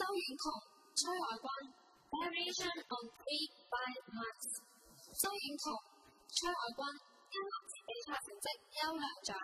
周影康崔海关 variation on three bye months 周影康崔海关音乐节比赛成绩优良奖